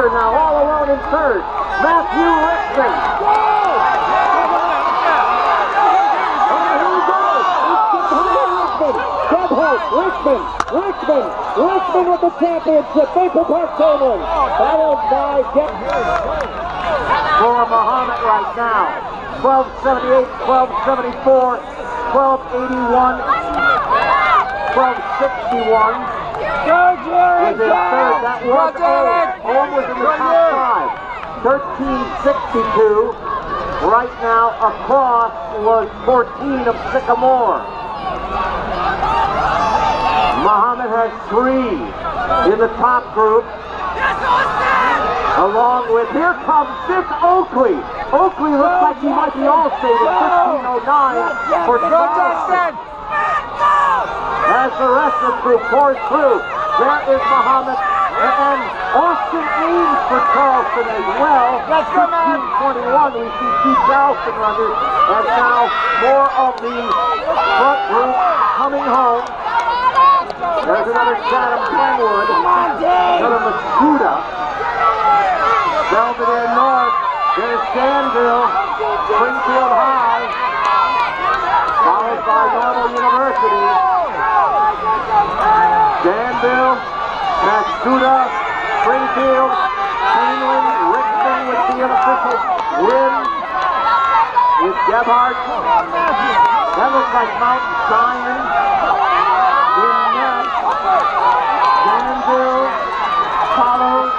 Becker now all alone in third. Matthew Richmond. Richmond, Richmond, Richmond with the championship. Maple Park Chamberlain, followed by Jeff. For Muhammad right now, 1278, 1274, 1281, 1261. Go, in third. That was. Ohm was in the top five. 1362. Right now, across was 14 of Sycamore. Muhammad has three in the top group. Along with, here comes Fifth Oakley. Oakley looks like he might be all state at 1509 for Go, Justin! as the rest of the group pours through. There is Muhammad and Austin Ames for Charleston as well. Let's go, man. 21, we see two Charleston runners, and now more of the front group coming home. There's another Chatham Glenwood, another Mascoutah. Belvidere North, there's Danville, Springfield High, followed by Normal University. Danville, Mascoutah, Springfield, Kaneland, Richmond with the unofficial win with Gebhardt. That looks like Mount Zion in next. Danville follows.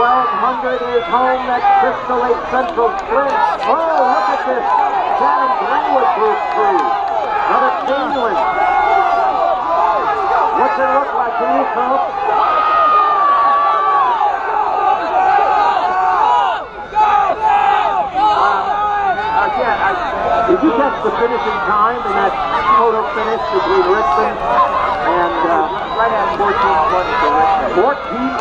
1200 is home. That's Crystal Lake Central Sprint. Oh, look at this. Chatham Glenwood group three. Another Kaneland. Did you catch the finishing time in that photo finish between Richmond and uh, Right at 1420 for Richmond.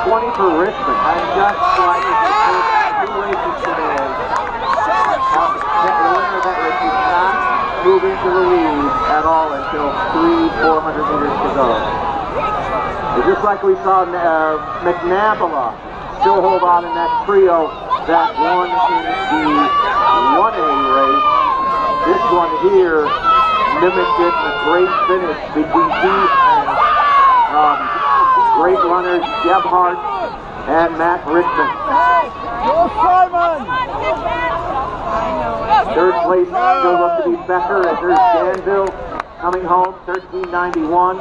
14-20 for Richmond? I'm just like two races today. Uh, the winner of that race did not move into the lead at all until three, 400 meters to go. It's just like we saw uh, McNabala still hold on in that trio that won in the 1A race. This one here mimicked it in a great finish between these um, great runners, Gebhardt and Matt Richmond. Go Simon! Third place still up to be Becker as there's Danville coming home, 1391,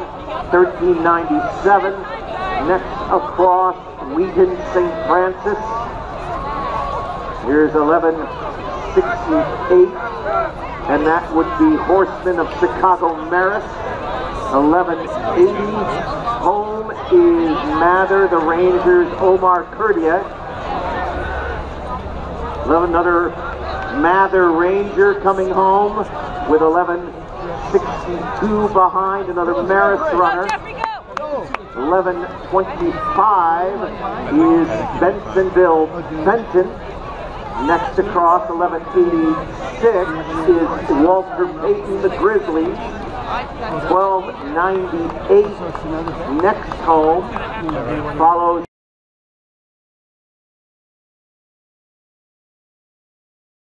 1397. Next across, Wheaton St. Francis. Here's 1168, and that would be Horseman of Chicago Marist. 1180. Home is Mather, the Rangers, Omar Kurdia. Another Mather Ranger coming home with 1162 behind, another Marist runner. 1125 is Bensenville Fenton. Next across, 1186 is Walter Payton, the Grizzly. 1298 next home follows